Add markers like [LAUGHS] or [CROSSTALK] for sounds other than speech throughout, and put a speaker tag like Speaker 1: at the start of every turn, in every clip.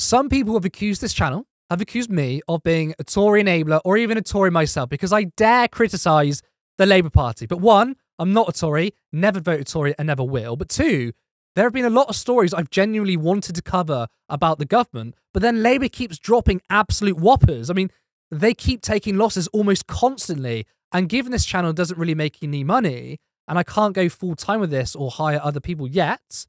Speaker 1: Some people have accused this channel, have accused me of being a Tory enabler or even a Tory myself because I dare criticise the Labour Party. But one, I'm not a Tory, never voted Tory and never will. But two, there have been a lot of stories I've genuinely wanted to cover about the government, but then Labour keeps dropping absolute whoppers. I mean, they keep taking losses almost constantly. And given this channel doesn't really make any money, and I can't go full time with this or hire other people yet,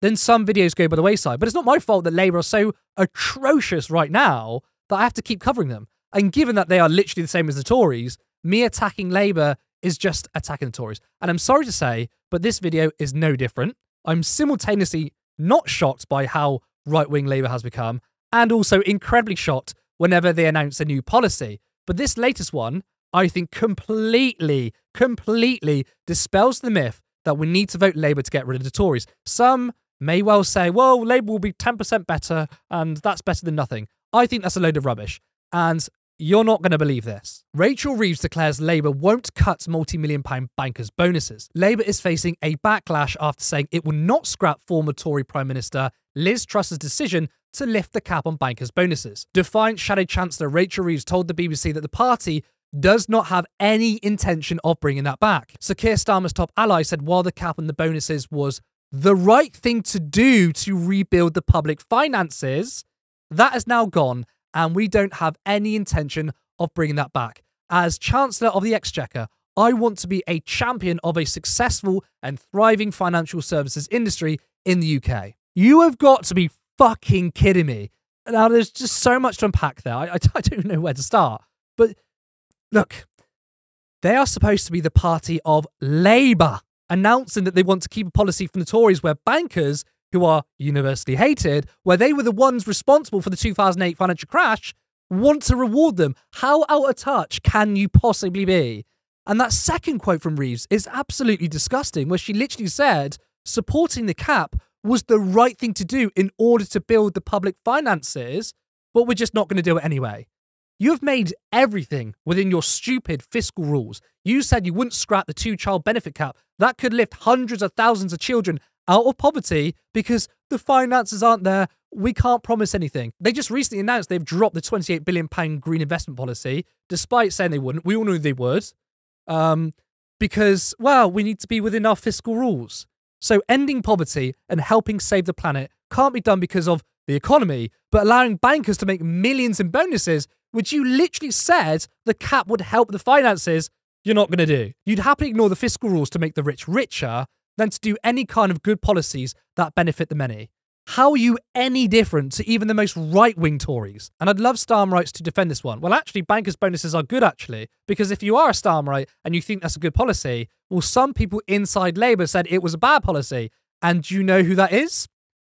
Speaker 1: then some videos go by the wayside. But it's not my fault that Labour are so atrocious right now that I have to keep covering them. And given that they are literally the same as the Tories, me attacking Labour is just attacking the Tories. And I'm sorry to say, but this video is no different. I'm simultaneously not shocked by how right wing Labour has become, and also incredibly shocked whenever they announce a new policy. But this latest one, I think, completely, completely dispels the myth that we need to vote Labour to get rid of the Tories. Some may well say, well, Labour will be 10% better, and that's better than nothing. I think that's a load of rubbish. And you're not going to believe this. Rachel Reeves declares Labour won't cut multi million pound bankers' bonuses. Labour is facing a backlash after saying it will not scrap former Tory Prime Minister Liz Truss's decision to lift the cap on bankers' bonuses. Defiant Shadow Chancellor Rachel Reeves told the BBC that the party does not have any intention of bringing that back. Sir Keir Starmer's top ally said while the cap on the bonuses was the right thing to do to rebuild the public finances, that has now gone and we don't have any intention of bringing that back. As Chancellor of the Exchequer, I want to be a champion of a successful and thriving financial services industry in the UK. You have got to be fucking kidding me. Now, there's just so much to unpack there. I, I, [LAUGHS] I don't know where to start. But look, they are supposed to be the party of Labour, announcing that they want to keep a policy from the Tories where bankers who are universally hated, where they were the ones responsible for the 2008 financial crash, want to reward them. How out of touch can you possibly be? And that second quote from Reeves is absolutely disgusting, where she literally said supporting the cap was the right thing to do in order to build the public finances, but we're just not going to do it anyway. You have made everything within your stupid fiscal rules. You said you wouldn't scrap the two child benefit cap. That could lift hundreds of thousands of children out of poverty because the finances aren't there. We can't promise anything. They just recently announced they've dropped the 28 billion pound green investment policy, despite saying they wouldn't. We all knew they would, um, because well, we need to be within our fiscal rules. So ending poverty and helping save the planet can't be done because of the economy, but allowing bankers to make millions in bonuses, which you literally said the cap would help the finances, you're not going to do. You'd happily ignore the fiscal rules to make the rich richer than to do any kind of good policies that benefit the many. How are you any different to even the most right wing Tories? And I'd love Starmerites to defend this one. Well, actually, bankers' bonuses are good, actually, because if you are a Starmerite and you think that's a good policy, well, some people inside Labour said it was a bad policy. And do you know who that is?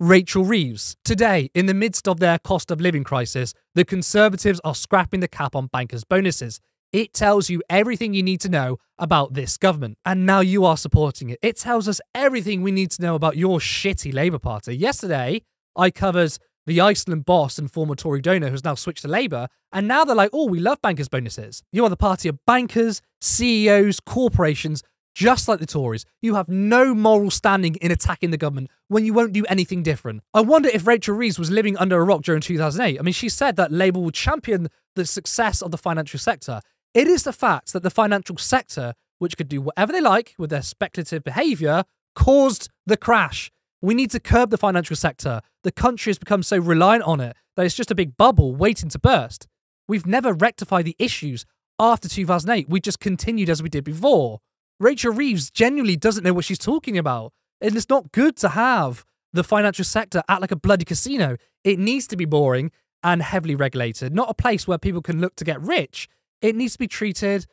Speaker 1: Rachel Reeves. Today, in the midst of their cost of living crisis, the Conservatives are scrapping the cap on bankers' bonuses. It tells you everything you need to know about this government. And now you are supporting it. It tells us everything we need to know about your shitty Labour Party. Yesterday, I covered the Iceland boss and former Tory donor who's now switched to Labour. And now they're like, oh, we love bankers' bonuses. You are the party of bankers, CEOs, corporations, just like the Tories. You have no moral standing in attacking the government when you won't do anything different. I wonder if Rachel Reeves was living under a rock during 2008. I mean, she said that Labour would champion the success of the financial sector. It is the fact that the financial sector, which could do whatever they like with their speculative behavior, caused the crash. We need to curb the financial sector. The country has become so reliant on it that it's just a big bubble waiting to burst. We've never rectified the issues after 2008. We just continued as we did before. Rachel Reeves genuinely doesn't know what she's talking about. And it's not good to have the financial sector act like a bloody casino. It needs to be boring and heavily regulated, not a place where people can look to get rich. It needs to be treated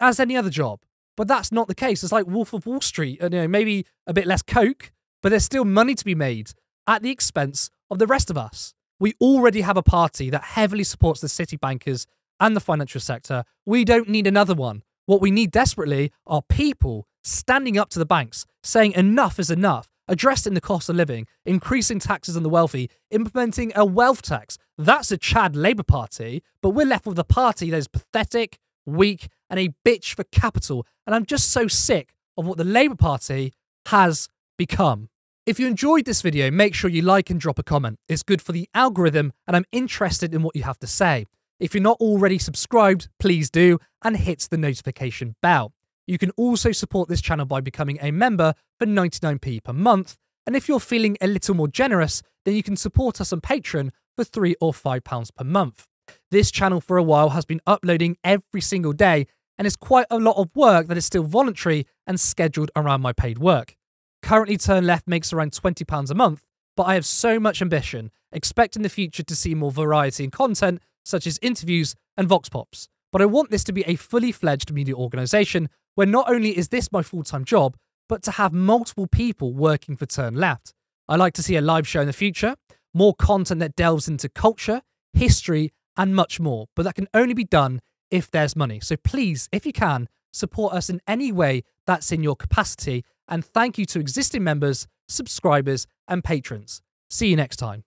Speaker 1: as any other job. But that's not the case. It's like Wolf of Wall Street, and you know, maybe a bit less coke, but there's still money to be made at the expense of the rest of us. We already have a party that heavily supports the city bankers and the financial sector. We don't need another one. What we need desperately are people standing up to the banks, saying enough is enough, addressing the cost of living, increasing taxes on the wealthy, implementing a wealth tax. That's a Chad Labour Party, but we're left with a party that is pathetic, weak, and a bitch for capital. And I'm just so sick of what the Labour Party has become. If you enjoyed this video, make sure you like and drop a comment. It's good for the algorithm, and I'm interested in what you have to say. If you're not already subscribed, please do and hit the notification bell. You can also support this channel by becoming a member for 99p per month. And if you're feeling a little more generous, then you can support us on Patreon for three or five pounds per month. This channel for a while has been uploading every single day, and it's quite a lot of work that is still voluntary and scheduled around my paid work. Currently, Turn Left makes around £20 a month, but I have so much ambition, expect in the future to see more variety in content, such as interviews and Vox Pops. But I want this to be a fully fledged media organisation where not only is this my full time job, but to have multiple people working for Turn Left. I like to see a live show in the future, more content that delves into culture, history, and much more, but that can only be done if there's money. So please, if you can, support us in any way that's in your capacity. And thank you to existing members, subscribers, and patrons. See you next time.